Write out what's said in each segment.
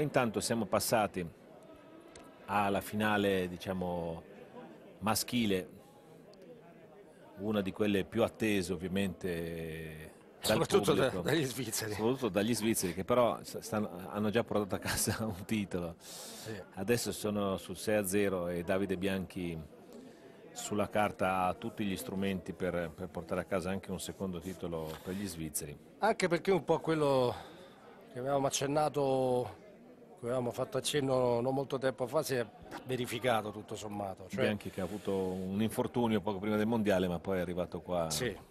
Intanto siamo passati alla finale, diciamo, maschile, una di quelle più attese ovviamente soprattutto da, dagli svizzeri. Soprattutto dagli svizzeri che però stanno, hanno già portato a casa un titolo. Sì. Adesso sono sul 6-0 e Davide Bianchi sulla carta ha tutti gli strumenti per, per, portare a casa anche un secondo titolo per gli svizzeri. Anche perché un po' quello che avevamo accennato, che avevamo fatto accenno non molto tempo fa, si è verificato tutto sommato. Cioè... Bianchi che ha avuto un infortunio poco prima del mondiale ma poi è arrivato qua. Sì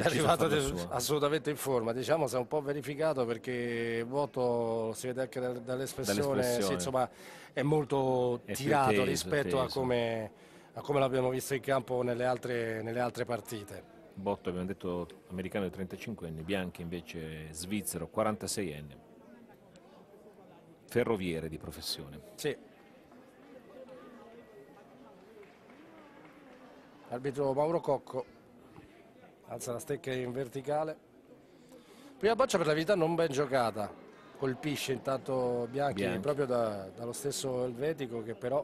è arrivato assolutamente in forma, diciamo si è un po' verificato perché il vuoto si vede anche dall'espressione, sì, insomma è molto è tirato teso, rispetto a come, a come l'abbiamo visto in campo nelle altre, nelle altre partite. Botto abbiamo detto americano di 35 anni, Bianchi invece svizzero 46 anni, ferroviere di professione. Sì. Arbitro Mauro Cocco alza la stecca in verticale prima boccia per la verità non ben giocata colpisce intanto Bianchi, Bianchi. proprio da, dallo stesso Elvetico che però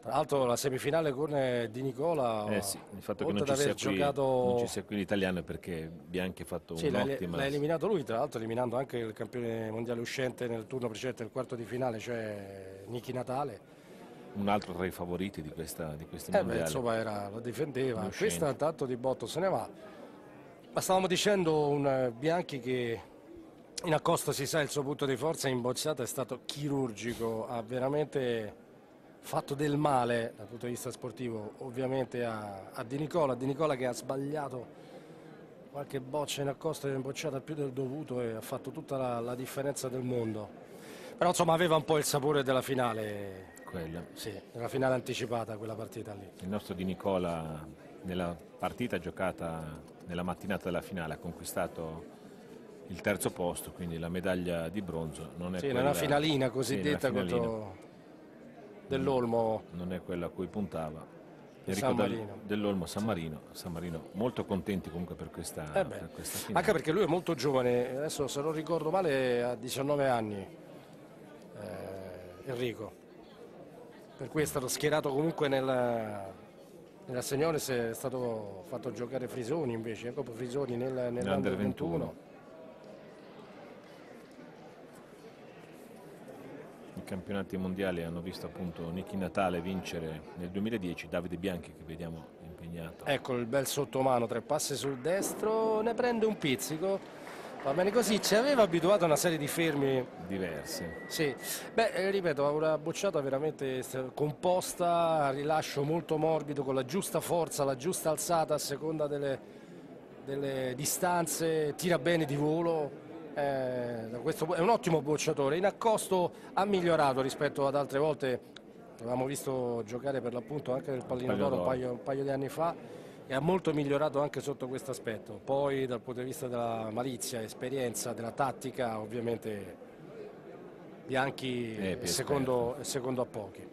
tra l'altro la semifinale con Di Nicola eh sì, il fatto che non ci, sia qui, giocato... non ci sia qui l'italiano perché Bianchi ha fatto sì, un'ottima l'ha eliminato lui tra l'altro eliminando anche il campione mondiale uscente nel turno precedente del quarto di finale cioè Niki Natale. Un altro tra i favoriti di questa, di questi eh beh, insomma era, lo difendeva. Questa tanto di botto se ne va. Ma stavamo dicendo un eh, Bianchi che in accosto si sa il suo punto di forza in bocciata è stato chirurgico ha veramente fatto del male dal punto di vista sportivo ovviamente a, a Di Nicola Di Nicola che ha sbagliato qualche boccia in accosto e bocciata più del dovuto e ha fatto tutta la, la differenza del mondo però insomma aveva un po' il sapore della finale quella. Sì, nella finale anticipata quella partita lì. Il nostro Di Nicola nella partita giocata nella mattinata della finale ha conquistato il terzo posto, quindi la medaglia di bronzo non è sì, quella... nella finalina cosiddetta sì, contro dell'Olmo. Non è quella a cui puntava. Enrico dell'Olmo San Marino, San Marino molto contenti comunque per questa, eh per questa finale. Anche perché lui è molto giovane, adesso se non ricordo male ha 19 anni eh, Enrico per cui è stato schierato comunque nella, nella Signores è stato fatto giocare Frisoni invece, Jacopo Frisoni nel, nell'Under 21. 21. I campionati mondiali hanno visto appunto Niki Natale vincere nel 2010, Davide Bianchi che vediamo impegnato. Ecco il bel sottomano, tre passi sul destro, ne prende un pizzico Va bene così, ci aveva abituato a una serie di fermi diversi. Sì, beh, eh, ripeto, una bocciata veramente composta, rilascio molto morbido, con la giusta forza, la giusta alzata a seconda delle, delle distanze, tira bene di volo. Eh, questo, è un ottimo bocciatore. In accosto ha migliorato rispetto ad altre volte. L'avevamo visto giocare per l'appunto anche nel pallino d'oro un paio, un paio di anni fa e ha molto migliorato anche sotto questo aspetto. Poi dal punto di vista della malizia, esperienza, della tattica, ovviamente Bianchi eh, è secondo, secondo a pochi.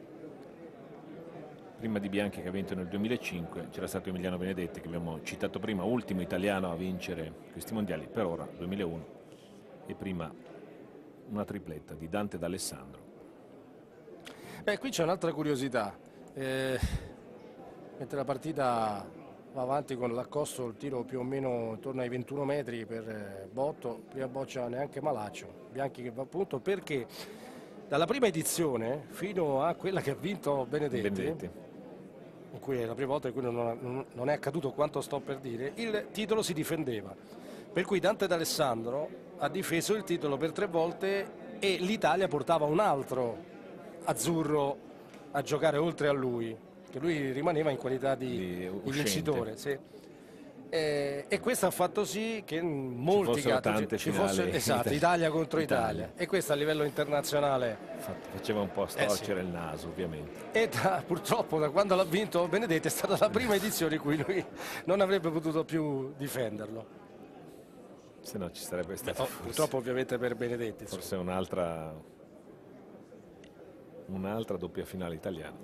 Prima di Bianchi che ha vinto nel 2005 c'era stato Emiliano Benedetti che abbiamo citato prima, ultimo italiano a vincere questi mondiali, per ora 2001 e prima una tripletta di Dante D'Alessandro. Beh, qui c'è un'altra curiosità. Eh, mentre la partita va avanti con l'accosto, il tiro più o meno intorno ai 21 metri per eh, Botto, prima boccia neanche Malaccio, Bianchi che va appunto perché dalla prima edizione fino a quella che ha vinto Benedetti, Benedetti. in cui è la prima volta in cui non, non è accaduto quanto sto per dire, il titolo si difendeva. Per cui Dante D'Alessandro ha difeso il titolo per tre volte e l'Italia portava un altro azzurro a giocare oltre a lui che lui rimaneva in qualità di, di, vincitore. Sì. E, e, questo ha fatto sì che molti ci gatti ci fosse esatto, Italia contro Italia. Italia. e questo a livello internazionale faceva un po' storcere eh sì. il naso ovviamente e da, purtroppo da quando l'ha vinto Benedetti è stata la prima edizione in cui lui non avrebbe potuto più difenderlo se no ci sarebbe stato oh, purtroppo ovviamente per Benedetti forse un'altra un'altra doppia finale italiana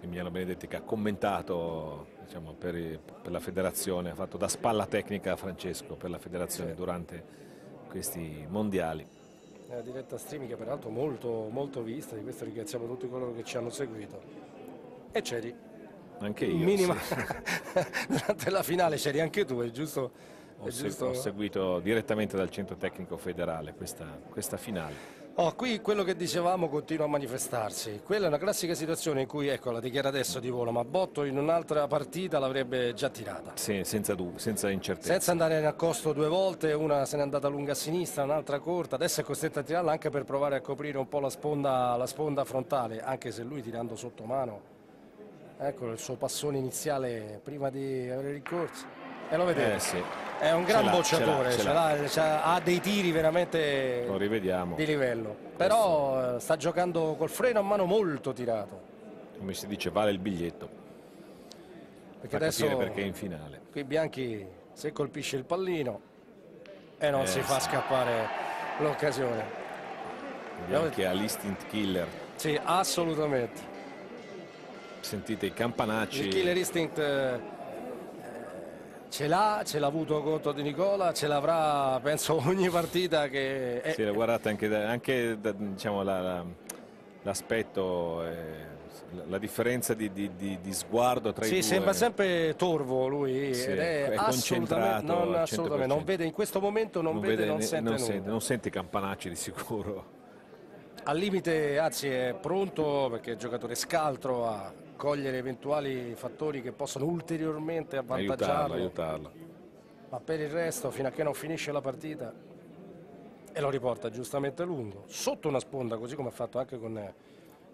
Emiliano Benedetti che ha commentato diciamo, per, per, la federazione, ha fatto da spalla tecnica a Francesco per la federazione sì. durante questi mondiali. Una diretta streaming peraltro molto, molto vista, di questo ringraziamo tutti coloro che ci hanno seguito. E c'eri. Anche io. Minima. Sì. Durante la finale c'eri anche tu, è giusto? Ho, giusto? ho seguito direttamente dal centro tecnico federale questa, questa finale. Oh, qui quello che dicevamo continua a manifestarsi. Quella è una classica situazione in cui, ecco, la dichiara adesso di volo, ma Botto in un'altra partita l'avrebbe già tirata. Sì, senza dubbio, senza incertezza. Senza andare in accosto due volte, una se n'è andata lunga a sinistra, un'altra corta, adesso è costretto a tirarla anche per provare a coprire un po' la sponda, la sponda frontale, anche se lui tirando sotto mano, ecco il suo passone iniziale prima di avere il. E lo vedete, Eh sì, è un gran ce l'ha, bocciatore, ce l'ha, ce ce l'ha- ha dei tiri veramente di livello, però eh, sta giocando col freno a mano molto tirato, Come si dice, vale il biglietto. perché Fa adesso perché è in finale. qui Bianchi se colpisce il pallino e non Eh, si fa sì. scappare l'occasione. Che ha l'Instinct Killer. Sì, assolutamente. Sentite i campanacci. Il Killer Instinct eh, ce l'ha, ce l'ha avuto contro Di Nicola, ce l'avrà penso ogni partita che è, Sì, guardate anche, da- anche da- diciamo, la- la- l'aspetto, eh, la, la differenza di, di- di- di sguardo tra i Sì, due. sembra sempre torvo lui Sì, ed è, è assolutamente, concentrato non, assolutamente, non 100%. vede in questo momento non, vede, non ne- sente non sente, non sente campanacci di sicuro. Al limite, anzi, è pronto perché è giocatore scaltro a cogliere eventuali fattori che possono ulteriormente avvantaggiarlo. aiutarlo. Ma per il resto, fino a che non finisce la partita, e lo riporta giustamente lungo, sotto una sponda, così come ha fatto anche con eh,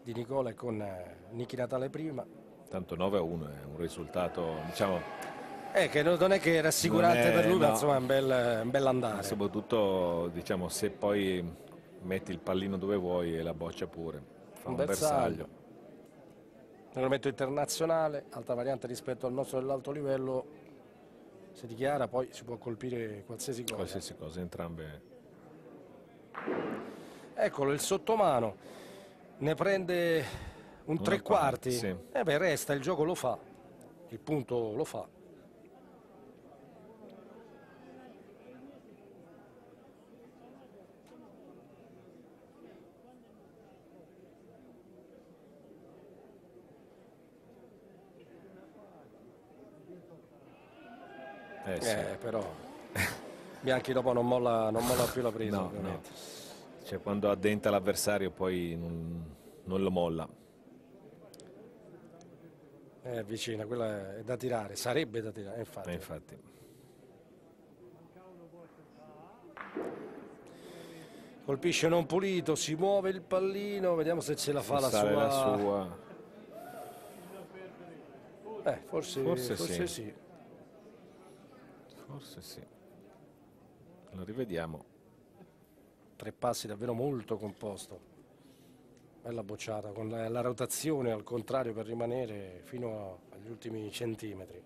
Di Nicola e con eh, Nichi Natale prima. Tanto 9 a 1 è un risultato, diciamo, Eh, che non è che rassicurante è- per lui, ma no. insomma è un bel, un bel andare. soprattutto diciamo, se poi metti il pallino dove vuoi e la boccia pure. Fa Un un, bersaglio. bersaglio. Regolamento internazionale, alta variante rispetto al nostro dell'alto livello, si dichiara, poi si può colpire qualsiasi cosa. Qualsiasi cosa, entrambe. Eccolo il sottomano, ne prende un Una tre quarti, sì. e beh resta, il gioco lo fa, il punto lo fa. Eh, sì. Eh, però Bianchi dopo non molla, non molla più la presa. No, no. Cioè, quando addenta l'avversario poi non, non lo molla. È vicina, quella è da tirare, sarebbe da tirare, infatti. Eh, infatti. Colpisce non pulito, si muove il pallino, vediamo se ce la fa la sua... la sua. Eh, forse, Forse forse sì. sì. Forse sì. Lo rivediamo. Tre passi davvero molto composto. Bella bocciata, con la, la rotazione al contrario per rimanere fino a- agli ultimi centimetri.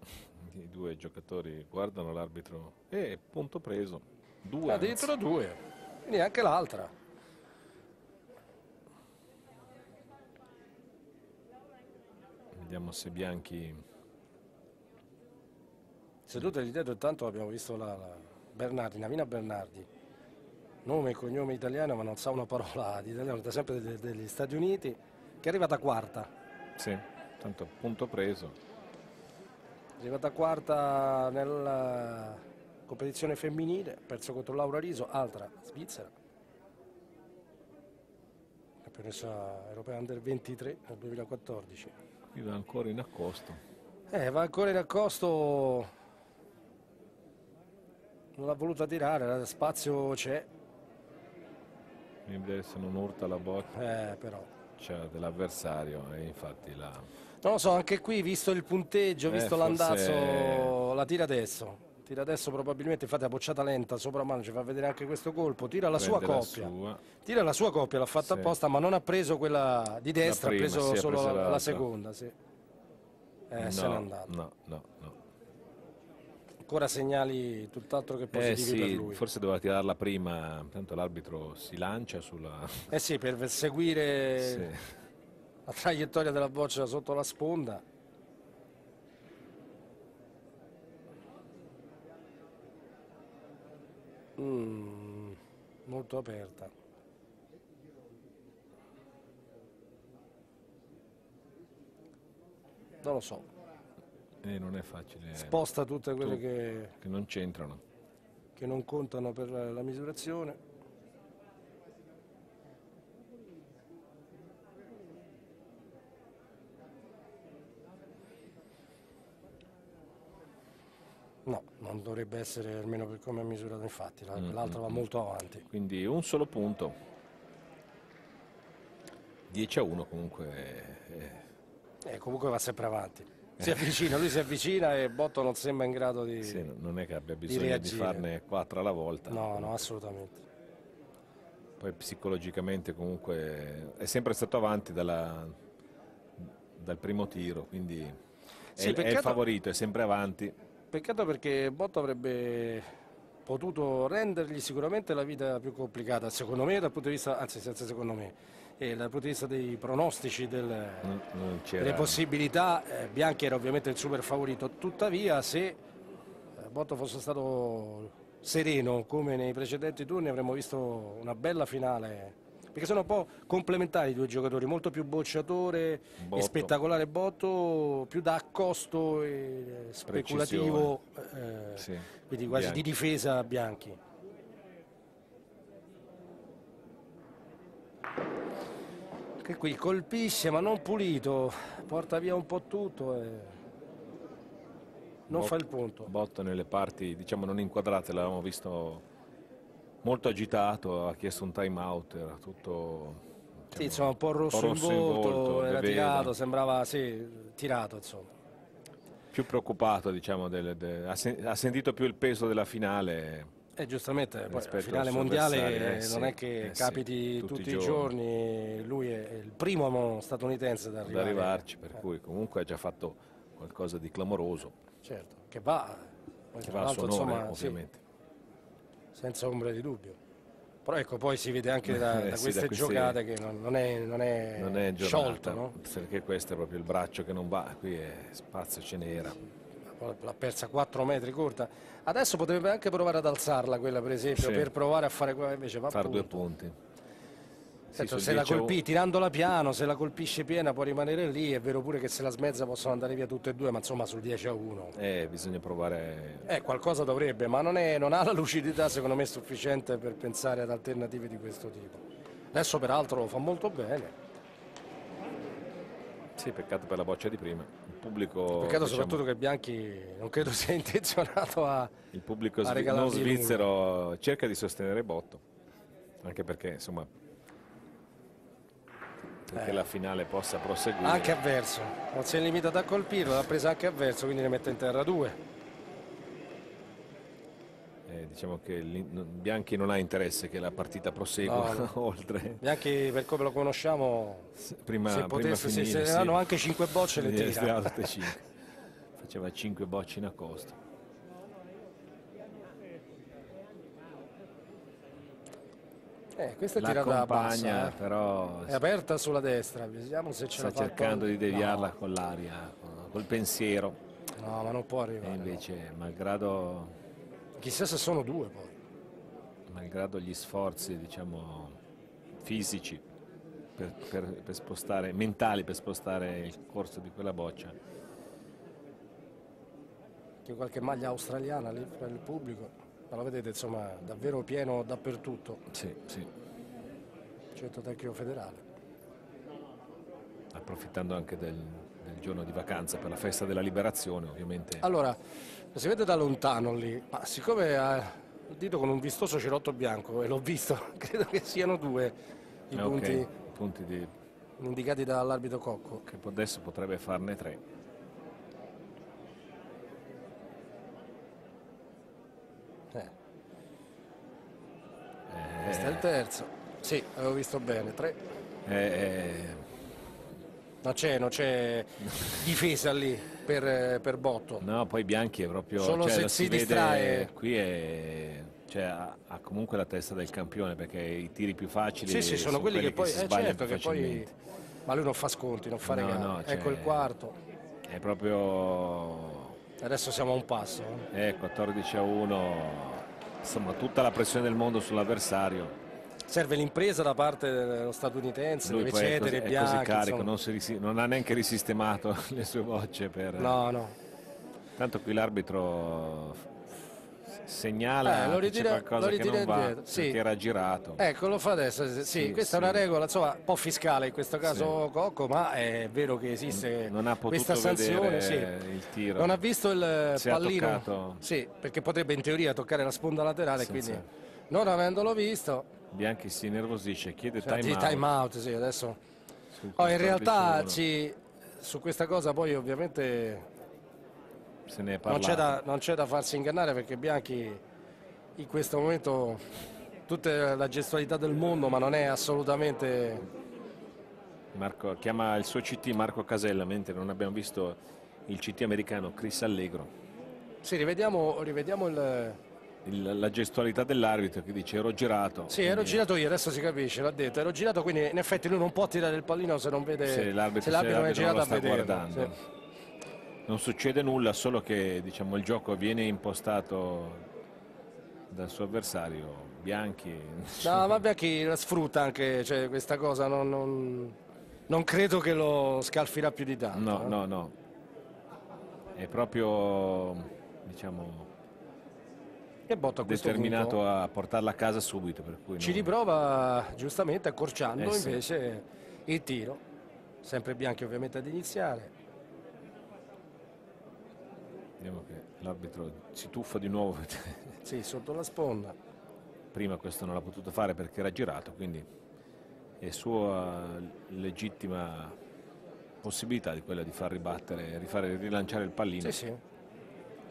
I due giocatori guardano l'arbitro. E punto preso. Due. Addirittura due, quindi anche l'altra. Vediamo se Bianchi. Seduta di dietro intanto abbiamo visto la, la Bernardi, Navina Bernardi, nome e cognome italiano ma non sa una parola di italiano, da sempre de- degli Stati Uniti, che è arrivata quarta. Sì, tanto punto preso. È arrivata quarta nella competizione femminile, perso contro Laura Riso, altra svizzera. Campionessa europea under 23 nel 2014. Qui va ancora in accosto. Eh, va ancora in accosto, non l'ha voluta tirare, spazio c'è, vedere se non urta la boccia eh, però. C'è dell'avversario e infatti la... Non lo so, anche qui, visto il punteggio, Eh, visto forse- l'andazzo, la tira adesso. Tira adesso probabilmente, infatti la bocciata lenta, sopra mano, ci fa vedere anche questo colpo. Tira la sua prende la coppia. sua. Tira la sua coppia, l'ha fatta Sì. apposta, ma non ha preso quella di destra, prima, ha preso sì, solo la, seconda. Sì. Eh, se n'è no, andato. no, no, no. Ancora segnali tutt'altro che Eh positivi per sì, lui. forse doveva tirarla prima, tanto l'arbitro si lancia sulla... Eh sì, per seguire la traiettoria della boccia sotto la sponda. Mm, molto aperta. Non lo so. E non è facile. Sposta tutte quelle che, che non c'entrano. Che non contano per la, la misurazione. No, non dovrebbe essere almeno per come è misurato infatti, mm, l'altro mm, va mm. molto avanti. Quindi un solo punto. 10 a 1 comunque. Eh, comunque va sempre avanti. Si eh. avvicina, lui si avvicina e Botto non sembra in grado di sì, Non è che abbia bisogno di, di farne 4 alla volta. No, no, assolutamente. Poi psicologicamente comunque è sempre stato avanti dalla, dal primo tiro, quindi sì, è, peccato... è il favorito, è sempre avanti. Peccato perché Botto avrebbe potuto rendergli sicuramente la vita più complicata, secondo me, dal punto di vista, anzi senza secondo me, e dal punto di vista dei pronostici, del, delle possibilità, eh, Bianchi era ovviamente il super favorito, tuttavia se eh, Botto fosse stato sereno come nei precedenti turni avremmo visto una bella finale perché sono un po' complementari i due giocatori, molto più bocciatore Botto. e spettacolare Botto, più da accosto e speculativo, eh, sì. quindi quasi Bianchi. di difesa Bianchi. Che qui colpisce ma non pulito, porta via un po' tutto e non Botto, fa il punto. Botto nelle parti diciamo non inquadrate, l'avevamo visto molto agitato, ha chiesto un time out, era tutto... Diciamo, sì, insomma, un po' rosso, un po rosso in, volto, in volto, era tirato, sembrava sì, tirato insomma. Più preoccupato, diciamo, del, del, ha, sen ha, sentito più il peso della finale. Eh, giustamente, poi la finale mondiale eh, non è che eh, capiti sì, tutti, tutti, i giorni. giorni, lui è il primo statunitense da arrivare. Ad arrivarci, per eh. cui comunque ha già fatto qualcosa di clamoroso. Certo, che va, che va a suo nome, insomma, ovviamente. Sì senza ombra di dubbio. Però ecco, poi si vede anche da, eh, da queste, da queste giocate che non, non, è, non è, non è sciolto. No? Perché questo è proprio il braccio che non va, qui è spazio ce n'era. L'ha persa 4 metri corta. Adesso potrebbe anche provare ad alzarla quella per esempio, sì. per provare a fare invece va Far due punti. Certo, se la colpì tirandola piano, se la colpisce piena può rimanere lì, è vero pure che se la smezza possono andare via tutte e due, ma insomma sul 10 a 1. Eh, bisogna provare... Eh, qualcosa dovrebbe, ma non, è, non ha la lucidità secondo me sufficiente per pensare ad alternative di questo tipo. Adesso peraltro lo fa molto bene. Sì, peccato per la boccia di prima. Il pubblico... Peccato diciamo, soprattutto che Bianchi non credo sia intenzionato a Il pubblico a non svizzero cerca di sostenere Botto, anche perché insomma perché eh. la finale possa proseguire. Anche avverso, non si è limitato a colpirlo, l'ha presa anche avverso, quindi ne mette in terra due. Eh, diciamo che Bianchi non ha interesse che la partita prosegua no, no. oltre. Bianchi per come lo conosciamo, prima, se potesse, prima finire, se, se sì. anche 5 bocce le tira. Faceva 5 bocce in accosto. Eh, questa è tirata bassa, eh. però è aperta sulla destra, vediamo se ce sta la cercando di deviarla no. con l'aria, col pensiero. No, ma non può arrivare. E invece, no. malgrado chissà se sono due poi. Malgrado gli sforzi, diciamo, fisici per, per, per spostare, mentali per spostare il corso di quella boccia. C'è qualche maglia australiana lì per il pubblico ma lo vedete insomma davvero pieno dappertutto. Sì, sì. Centro tecnico federale. Approfittando anche del, del, giorno di vacanza per la festa della liberazione ovviamente. Allora, si vede da lontano lì, ma siccome ha il dito con un vistoso cerotto bianco e l'ho visto, credo che siano due i okay, punti, punti di... indicati dall'arbitro Cocco. Che adesso potrebbe farne tre. Questo è il terzo. Sì, avevo visto bene. Tre. Eh, eh. Non c'è, non c'è difesa lì per, per, Botto. No, poi Bianchi è proprio... Solo cioè, se si, si distrae. Qui è... Cioè, ha, ha, comunque la testa del campione perché i tiri più facili sì, sì, sono, sono quelli, quelli, che, poi, che si eh, certo, che poi ma lui non fa sconti, non fa no, regali. No, ecco il cioè, quarto. È proprio... Adesso siamo a un passo. Eh, 14 a 1 insomma tutta la pressione del mondo sull'avversario. Serve l'impresa da parte dello statunitense Lui deve poi è cedere così, è Bianchi, così carico non, si non ha neanche risistemato le sue bocce per no no. Tanto qui l'arbitro segnala Eh, lo ritira- qualcosa lo che non va indietro, sì. era girato ecco lo fa adesso sì, Sì, questa sì. è una regola insomma un po' fiscale in questo caso Cocco ma è vero che esiste non potuto questa sanzione sì. il tiro non ha visto il Si è pallino toccato. sì perché potrebbe in teoria toccare la sponda laterale Senza- quindi non avendolo visto Bianchi si nervosisce chiede cioè, time, out time out sì adesso Oh, in realtà 14-1. ci- su questa cosa poi ovviamente se ne è non c'è, parlato. da, non c'è da farsi ingannare perché Bianchi in questo momento tutta la gestualità del mondo ma non è assolutamente Marco, chiama il suo CT Marco Casella mentre non abbiamo visto il CT americano Chris Allegro. Sì rivediamo, rivediamo il Il- la gestualità dell'arbitro che dice ero girato sì ero Quindi girato io adesso si capisce l'ha detto ero girato quindi in effetti lui non può tirare il pallino se non vede se l'arbitro, non è non girato lo a vedere guardando non succede nulla solo che diciamo, il gioco viene impostato dal suo avversario Bianchi no ma Bianchi la sfrutta anche cioè, questa cosa non, non- non credo che lo scalfirà più di tanto No, eh. no, no. È proprio diciamo a determinato punto a portarla a casa subito, per cui Ci non- riprova giustamente accorciando Eh sì. invece il tiro. Sempre Bianchi ovviamente ad iniziare. Vediamo che l'arbitro si tuffa di nuovo. Sì, sotto la sponda. Prima questo non l'ha potuto fare perché era girato, quindi è sua legittima possibilità di quella di far ribattere, rifare rilanciare il pallino. Sì, sì.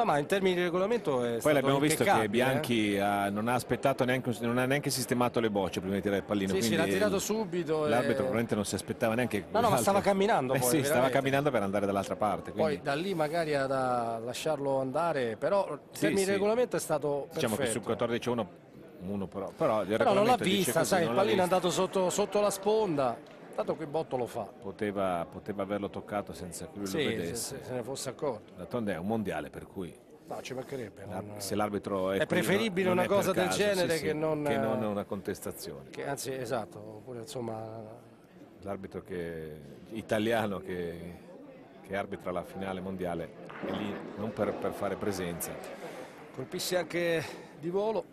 No, ma in termini di regolamento è Poi l'abbiamo visto che impeccabile, eh. Bianchi ha- non ha aspettato neanche, non ha neanche sistemato le bocce prima di tirare il pallino. Sì, sì, l'ha tirato subito. e- L'arbitro probabilmente non si aspettava neanche No, no, ma stava camminando Eh poi, sì, stava veramente. camminando per andare dall'altra parte. Poi Quindi da lì magari a lasciarlo andare, però in Sì, termini sì. di regolamento è stato diciamo che perfetto. sul 14-1 uno però, però, Però non l'ha vista, sai, il pallino è andato sotto, sotto la sponda. Tanto qui Botto lo fa. Poteva, poteva averlo toccato senza che lui Sì, lo se, vedesse. se- se ne fosse accorto. D'altronde è un mondiale per cui No, ci mancherebbe. non- se l'arbitro è, È preferibile non una cosa del caso, genere sì, sì, che non- che non una contestazione. che anzi, esatto, oppure insomma L'arbitro che- italiano che, che arbitra la finale mondiale è lì non per, per fare presenza. colpisce anche di volo.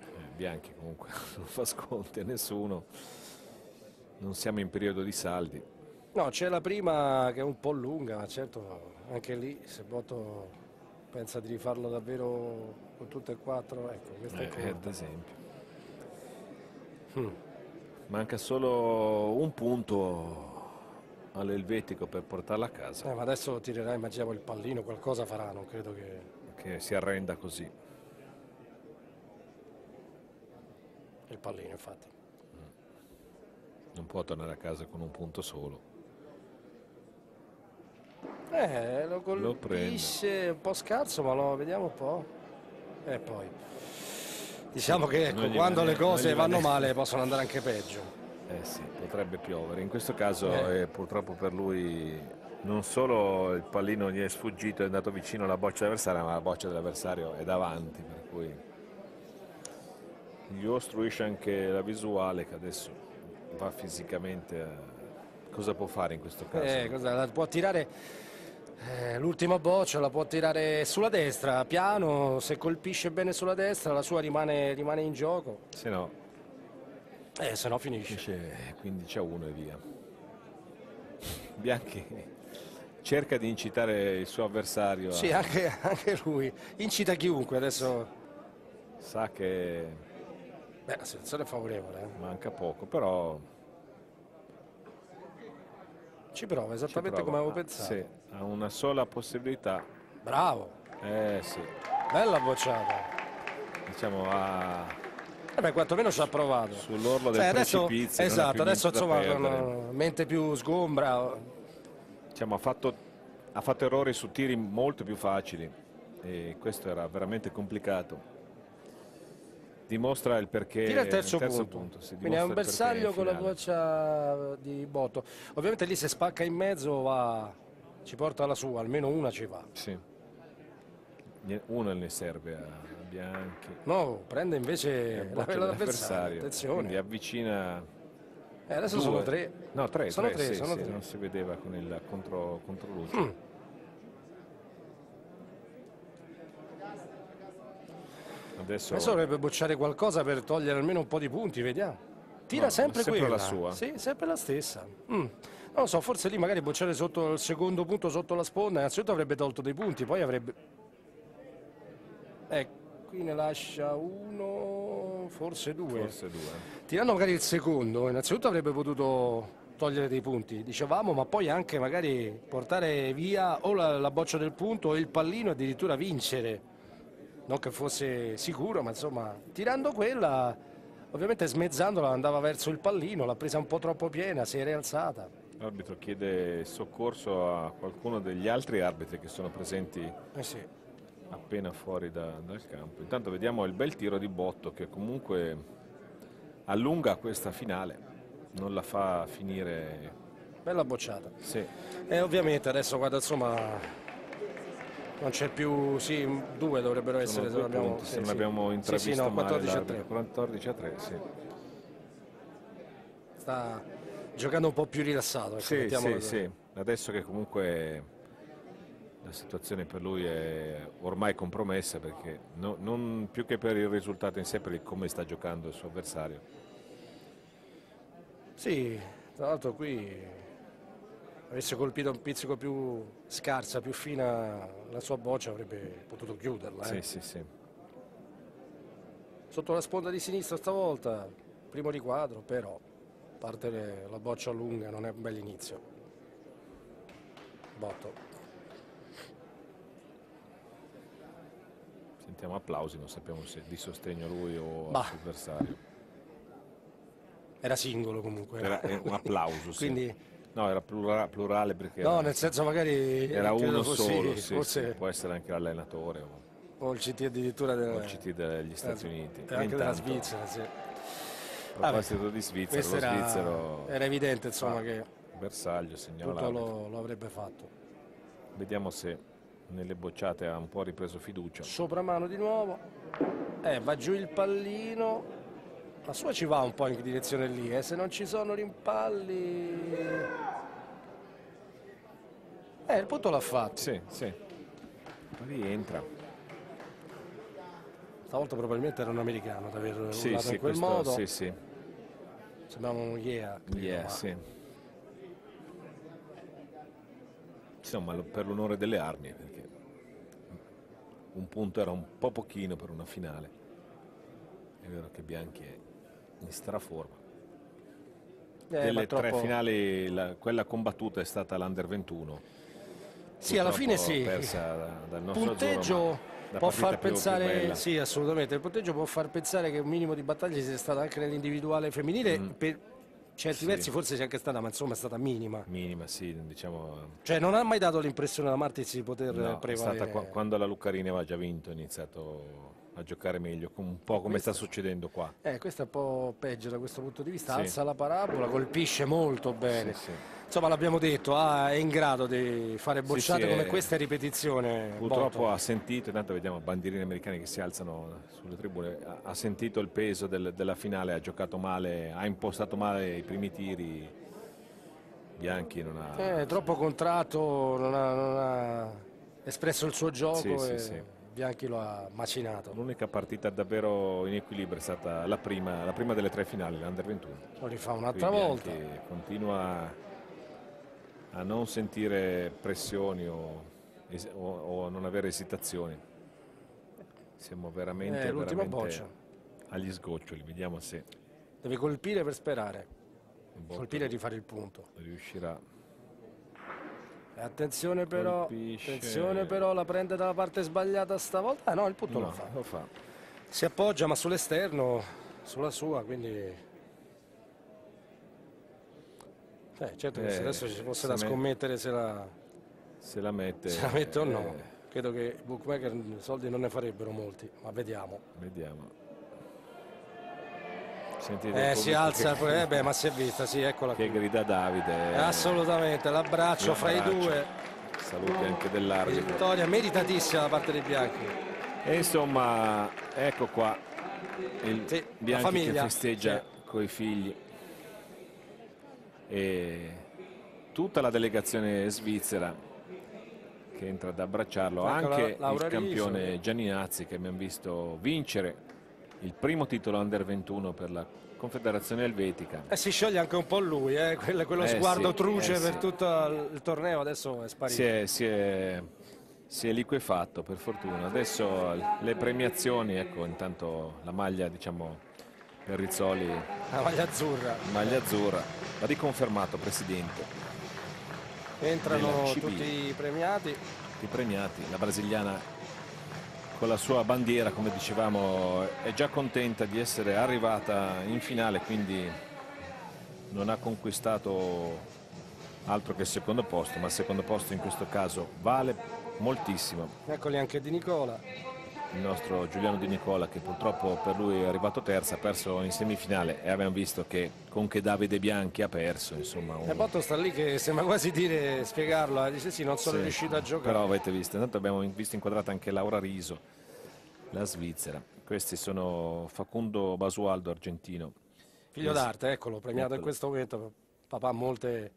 Eh, Bianchi comunque non fa sconti a nessuno. Non siamo in periodo di saldi. No, c'è la prima che è un po' lunga, ma certo anche lì se Botto pensa di rifarlo davvero con tutte e quattro, ecco, questa è Eh, corta. ad esempio. Mm. Manca solo un punto all'Elvetico per portarla a casa, Eh, ma adesso tirerà, immaginiamo il pallino, qualcosa farà, non credo che... che si arrenda così. Il pallino, infatti. Non può tornare a casa con un punto solo. Eh, lo Lo colpisce un po' scarso, ma lo vediamo un po'. E poi... Diciamo che ecco, quando va le cose vanno ne- male possono andare anche peggio. Eh sì, potrebbe piovere. In questo caso Eh. eh, purtroppo per lui non solo il pallino gli è sfuggito, è andato vicino alla boccia dell'avversario, ma la boccia dell'avversario è davanti, per cui gli ostruisce anche la visuale che adesso va fisicamente. Cosa può fare in questo caso? Eh, cosa- può tirare eh, l'ultima boccia, la può tirare sulla destra, piano, se colpisce bene sulla destra la sua rimane, rimane in gioco, Se no, eh, se no finisce. finisce 15 a 1 e via. Bianchi cerca di incitare il suo avversario, a- Sì, anche, anche lui, incita chiunque, adesso sa che beh, la situazione è favorevole, eh. manca poco, però ci prova ci esattamente prova. come avevo Ah, pensato. sì, ha una sola possibilità, Bravo, eh sì, bella bocciata. diciamo a, Eh beh, quantomeno ci ha provato. sull'orlo del Sai, adesso, precipizio. esatto, adesso insomma con mente più sgombra, Diciamo, ha, fatto, ha fatto errori su tiri molto più facili e questo era veramente complicato. Dimostra il perché Tira il terzo, punto. sì, Quindi è un bersaglio con la boccia di Botto. Ovviamente lì se spacca in mezzo va, ci porta la sua, almeno una ci va. Sì. Una ne serve a Bianchi. No, prende invece la pelle dell'avversario. Attenzione. Quindi avvicina. Eh, adesso due. sono tre. No, tre, sono tre, tre, sì, sono sì, tre. non si vedeva con il contro, contro. Mm. Adesso... Adesso dovrebbe bocciare qualcosa per togliere almeno un po' di punti, vediamo. Tira no, sempre, sempre quella. la sua. Sì, sempre la stessa. Mm. Non lo so, forse lì magari bocciare sotto il secondo punto sotto la sponda, innanzitutto avrebbe tolto dei punti, poi avrebbe... Ecco, qui ne lascia uno, forse due. Forse due. Tirando magari il secondo, innanzitutto avrebbe potuto togliere dei punti, dicevamo, ma poi anche magari portare via o la, la boccia del punto o il pallino addirittura vincere non che fosse sicuro, ma insomma, tirando quella, ovviamente smezzandola andava verso il pallino, l'ha presa un po' troppo piena, si è rialzata. L'arbitro chiede soccorso a qualcuno degli altri arbitri che sono presenti eh sì. appena fuori da, dal campo. Intanto vediamo il bel tiro di Botto che comunque allunga questa finale, non la fa finire. Bella bocciata. Sì. E ovviamente adesso guarda insomma non c'è più, sì, due dovrebbero essere se non abbiamo, sì, se non abbiamo intravisto sì, sì, no, 14 a 3. 14 a 3, sì. Sta giocando un po' più rilassato. Ecco, sì, sì, sì. Adesso che comunque la situazione per lui è ormai compromessa perché no, non più che per il risultato in sé, per come sta giocando il suo avversario. Sì, tra l'altro qui avesse colpito un pizzico più scarsa, più fina la sua boccia avrebbe potuto chiuderla. Eh? Sì, sì, sì. Sotto la sponda di sinistra stavolta, primo riquadro, però parte la boccia lunga, non è un bel inizio. Botto. Sentiamo applausi, non sappiamo se di sostegno lui o all'avversario. Era singolo comunque. Era un applauso, sì. Quindi No, era plurale perché... No, era, nel senso magari... Era uno solo, sì, forse... Sì, può essere anche l'allenatore. O... o... il CT addirittura del... o il CT degli Stati eh, Uniti. Anche intanto, della Svizzera, sì. A proposito di Svizzera, lo era, svizzero... Era evidente, insomma, che... Bersaglio segnala Tutto lo, lo avrebbe fatto. Vediamo se nelle bocciate ha un po' ripreso fiducia. Sopra mano di nuovo. Eh, va giù il pallino la sua ci va un po' in direzione lì, eh. se non ci sono rimpalli... Eh, il punto l'ha fatto. Sì, sì. Rientra. Stavolta probabilmente era un americano ad aver sì, sì, in quel questo, modo. Sì, sì. Sembrava un yeah. Yeah, ma... sì. Insomma, per l'onore delle armi, perché un punto era un po' pochino per una finale. È vero che Bianchi è in straforma. Eh, Delle tre troppo... finali, la, quella combattuta è stata l'Under 21. Sì, alla fine sì. Persa da, dal nostro punteggio può far pensare, più sì, assolutamente. Il punteggio può far pensare che un minimo di battaglie sia stata anche nell'individuale femminile. Mm. Per certi sì. versi forse c'è anche stata, ma insomma è stata minima. Minima, sì, diciamo. Cioè non ha mai dato l'impressione da Martins di poter no, prevalere. È stata quando la Luccarini aveva già vinto, ha iniziato a giocare meglio, un po' come questo, sta succedendo qua. Eh, questo è un po' peggio da questo punto di vista, sì. alza la parabola, colpisce molto bene. Sì, sì. Insomma l'abbiamo detto, ah, è in grado di fare bocciate come è... questa ripetizione. Purtroppo Botto. ha sentito, intanto vediamo bandierine americane che si alzano sulle tribune, ha sentito il peso del, della finale, ha giocato male, ha impostato male i primi tiri. Bianchi non ha... Eh, troppo contratto, non ha, non ha espresso il suo gioco. E... Bianchi lo ha macinato. L'unica partita davvero in equilibrio è stata la prima, la prima delle tre finali, l'Under 21. Lo rifà un'altra volta. Continua a non sentire pressioni o, o, o non avere esitazioni. Siamo veramente, eh, veramente agli sgoccioli, vediamo se... Deve colpire per sperare. Colpire e rifare il punto. Riuscirà Attenzione però, attenzione però, la prende dalla parte sbagliata stavolta. Ah no, il punto no, lo, fa. lo fa. Si appoggia ma sull'esterno, sulla sua, quindi... Eh, certo che eh, se adesso ci fosse da scommettere se la... Se la mette... Se la mette o no. Eh. Credo che i bookmaker soldi non ne farebbero molti, ma vediamo. Vediamo. Sentite eh, si alza, che... eh, beh, ma si è vista, sì, eccola che qui. grida Davide. Assolutamente, l'abbraccio fra i due. Saluti anche dell'arbitro. Vittoria meritatissima da parte dei bianchi. E insomma, ecco qua il Sì, Bianchi la che festeggia Sì. coi figli e tutta la delegazione svizzera che entra ad abbracciarlo Ecco la- anche Laura il campione Riso. Gianinazzi che abbiamo visto vincere il primo titolo under 21 per la confederazione elvetica E si scioglie anche un po' lui, eh, quello, quello Eh, sguardo sì, truce eh, per sì. tutto il torneo, adesso è sparito. si è, si è, si è liquefatto per fortuna adesso le premiazioni ecco intanto la maglia diciamo per Rizzoli La maglia azzurra. maglia azzurra ha riconfermato presidente Entrano tutti i premiati. i premiati la brasiliana con la sua bandiera come dicevamo è già contenta di essere arrivata in finale quindi non ha conquistato altro che il secondo posto ma il secondo posto in questo caso vale moltissimo Eccoli anche di Nicola. Il nostro Giuliano Di Nicola che purtroppo per lui è arrivato terza ha perso in semifinale e abbiamo visto che con che Davide Bianchi ha perso insomma un- E Botto sta lì che sembra quasi dire, spiegarlo, eh, dice sì, non sono Sì, riuscito a giocare. Però avete visto, intanto abbiamo visto inquadrata anche Laura Riso, la Svizzera. Questi sono Facundo Basualdo, argentino. Figlio Yes. d'arte, eccolo, premiato in Eccolo. questo momento. Papà molte,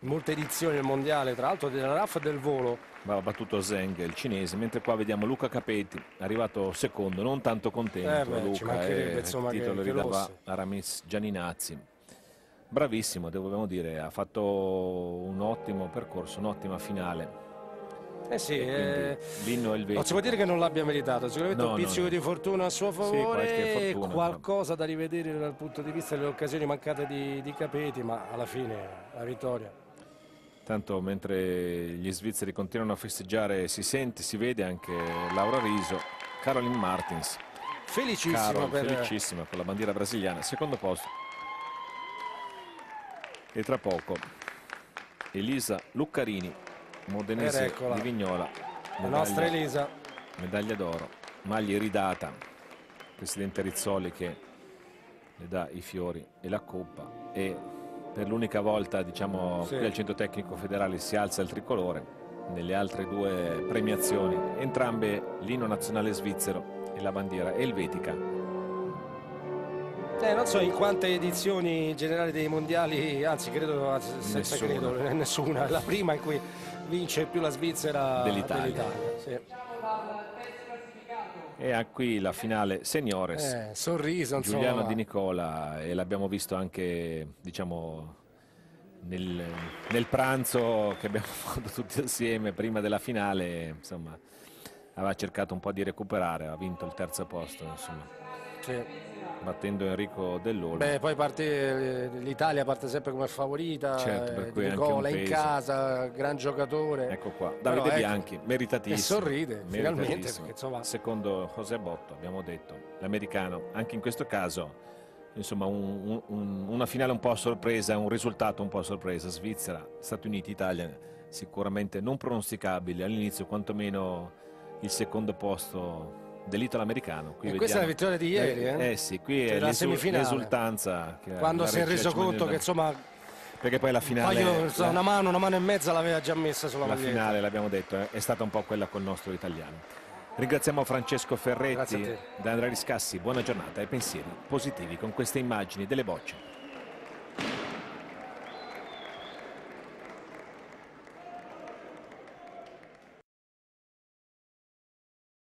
molte edizioni del mondiale, tra l'altro della RAF del volo. Va battuto Zeng, il cinese, mentre qua vediamo Luca Capetti, arrivato secondo, non tanto contento. Eh beh, ci Luca e insomma, il titolo che- ridava Rossi. a Ramis Gianinazzi. Bravissimo, dobbiamo dire, ha fatto un ottimo percorso, un'ottima finale. Eh sì, E eh, l'inno è il non si può dire che non l'abbia meritato, sicuramente No, un no, pizzico no. di fortuna a suo favore, fortuna, qualcosa da rivedere dal punto di vista delle occasioni mancate di, di Capeti, ma alla fine la vittoria. Tanto mentre gli svizzeri continuano a festeggiare si sente, si vede anche Laura Riso, Caroline Martins, Felicissimo Carol, per felicissima con la bandiera brasiliana, secondo posto. E tra poco Elisa Luccarini, modenese di Vignola, la nostra Elisa. medaglia d'oro, maglia ridata, presidente Rizzoli che le dà i fiori e la coppa. E per l'unica volta diciamo Sì. qui al centro tecnico federale si alza il tricolore nelle altre due premiazioni entrambe l'inno nazionale svizzero e la bandiera elvetica Eh, non so in quante edizioni generali dei mondiali, anzi credo, anzi, sempre Nessuna. credo, eh, nessuna, è la prima in cui vince più la Svizzera Dell'Italia. sì. E a qui la finale seniores Eh, sorriso, insomma. Giuliano Di Nicola e l'abbiamo visto anche diciamo nel, nel pranzo che abbiamo fatto tutti assieme prima della finale insomma aveva cercato un po' di recuperare ha vinto il terzo posto insomma Sì. battendo Enrico Dell'Olmo Beh, poi parte eh, l'Italia parte sempre come favorita, Certo, per eh, Nicola in casa, gran giocatore. ecco qua Però Davide ecco, Bianchi meritatissimo e sorride, finalmente, meritatissimo. perché, insomma- secondo José Botto abbiamo detto l'americano anche in questo caso insomma un- un- una finale un po' a sorpresa un risultato un po' a sorpresa Svizzera Stati Uniti Italia sicuramente non pronosticabile all'inizio quantomeno il secondo posto dell'italo-americano E questa è la vediamo- vittoria di ieri, eh? eh sì qui Cioè, è la semifinale. Quando si è reso conto che insomma perché poi la finale poi io, so, la- una mano, una mano e mezza l'aveva già messa sulla la maglietta. finale, l'abbiamo detto, eh, è stata un po' quella col nostro italiano. Ringraziamo Francesco Ferretti da Andrea Riscassi, buona giornata e pensieri positivi con queste immagini delle bocce.